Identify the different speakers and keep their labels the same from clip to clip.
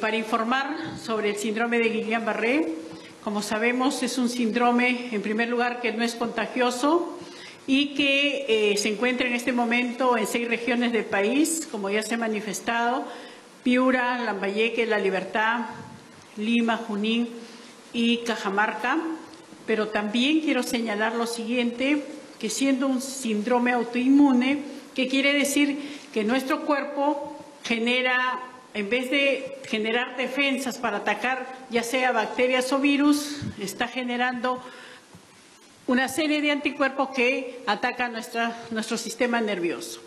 Speaker 1: Para informar sobre el síndrome de Guillain-Barré, como sabemos es un síndrome, en primer lugar, que no es contagioso y que eh, se encuentra en este momento en seis regiones del país, como ya se ha manifestado, Piura, Lambayeque, La Libertad, Lima, Junín y Cajamarca. Pero también quiero señalar lo siguiente, que siendo un síndrome autoinmune, que quiere decir que nuestro cuerpo genera en vez de generar defensas para atacar ya sea bacterias o virus, está generando una serie de anticuerpos que atacan nuestro sistema nervioso.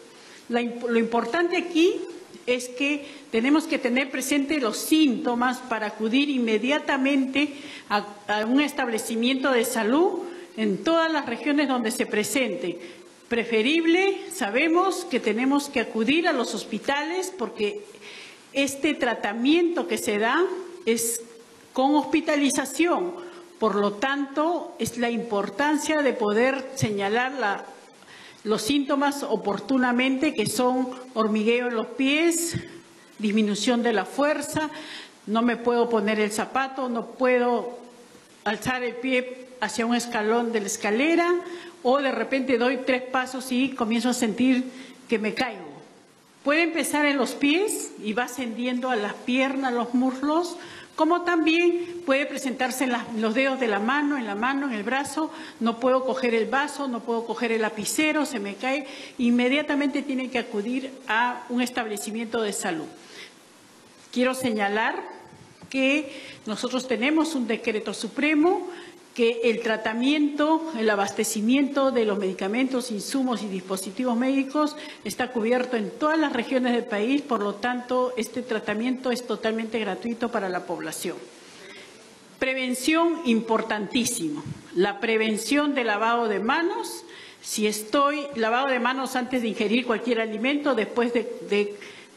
Speaker 1: lo importante aquí es que tenemos que tener presente los síntomas para acudir inmediatamente a, a un establecimiento de salud en todas las regiones donde se presente. Preferible, sabemos que tenemos que acudir a los hospitales porque este tratamiento que se da es con hospitalización. Por lo tanto, es la importancia de poder señalar los síntomas oportunamente, que son hormigueo en los pies, disminución de la fuerza, no me puedo poner el zapato, no puedo alzar el pie hacia un escalón de la escalera o de repente doy tres pasos y comienzo a sentir que me caigo. Puede empezar en los pies y va ascendiendo a las piernas, los muslos, como también puede presentarse en, los dedos de la mano, en la mano, en el brazo. No puedo coger el vaso, no puedo coger el lapicero, se me cae. Inmediatamente tiene que acudir a un establecimiento de salud. Quiero señalar que nosotros tenemos un decreto supremo que el tratamiento, el abastecimiento de los medicamentos, insumos y dispositivos médicos está cubierto en todas las regiones del país, por lo tanto, este tratamiento es totalmente gratuito para la población. Prevención importantísimo. La prevención de lavado de manos. Si estoy lavado de manos antes de ingerir cualquier alimento, después de, de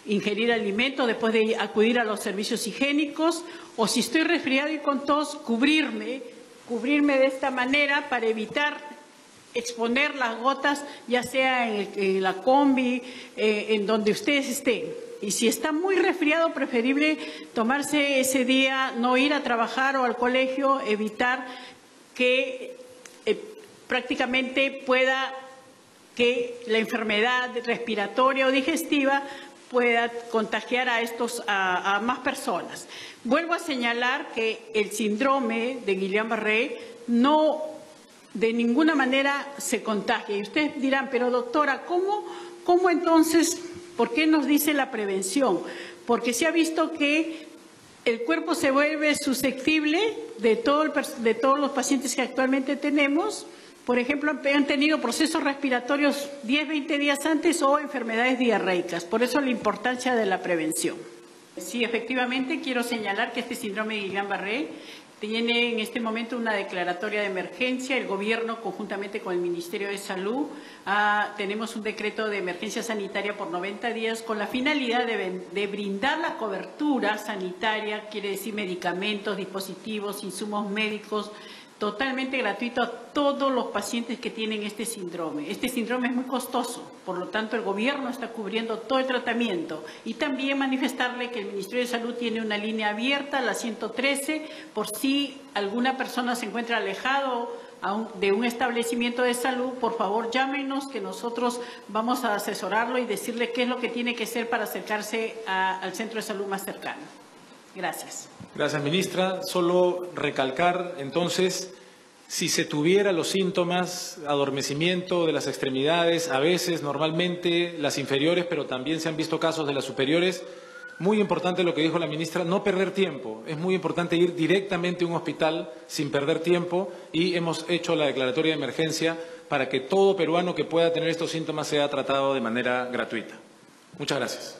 Speaker 1: ingerir alimento, después de acudir a los servicios higiénicos, o si estoy resfriado y con tos, cubrirme cubrirme de esta manera para evitar exponer las gotas, ya sea en, la combi, eh, en donde ustedes estén. Y si está muy resfriado, preferible tomarse ese día, no ir a trabajar o al colegio, evitar que eh, prácticamente pueda que la enfermedad respiratoria o digestiva pueda contagiar a, estos, a, más personas. Vuelvo a señalar que el síndrome de Guillain-Barré no de ninguna manera se contagia. Y ustedes dirán, pero doctora, ¿cómo, ¿cómo entonces, por qué nos dice la prevención? Porque se ha visto que el cuerpo se vuelve susceptible de, todo de todos los pacientes que actualmente tenemos por ejemplo, han tenido procesos respiratorios 10, 20 días antes o enfermedades diarreicas. Por eso la importancia de la prevención. Sí, efectivamente, quiero señalar que este síndrome de Guillain-Barré tiene en este momento una declaratoria de emergencia. El Gobierno, conjuntamente con el Ministerio de Salud, ah, tenemos un decreto de emergencia sanitaria por 90 días con la finalidad de, de, brindar la cobertura sanitaria, quiere decir medicamentos, dispositivos, insumos médicos, totalmente gratuito a todos los pacientes que tienen este síndrome. Este síndrome es muy costoso, por lo tanto el gobierno está cubriendo todo el tratamiento y también manifestarle que el Ministerio de Salud tiene una línea abierta, la 113, por si alguna persona se encuentra alejado de un establecimiento de salud, por favor llámenos que nosotros vamos a asesorarlo y decirle qué es lo que tiene que hacer para acercarse al centro de salud más cercano. Gracias.
Speaker 2: Gracias, ministra. Solo recalcar, entonces, si se tuviera los síntomas, adormecimiento de las extremidades, a veces, normalmente, las inferiores, pero también se han visto casos de las superiores, muy importante lo que dijo la ministra, no perder tiempo. Es muy importante ir directamente a un hospital sin perder tiempo y hemos hecho la declaratoria de emergencia para que todo peruano que pueda tener estos síntomas sea tratado de manera gratuita. Muchas gracias.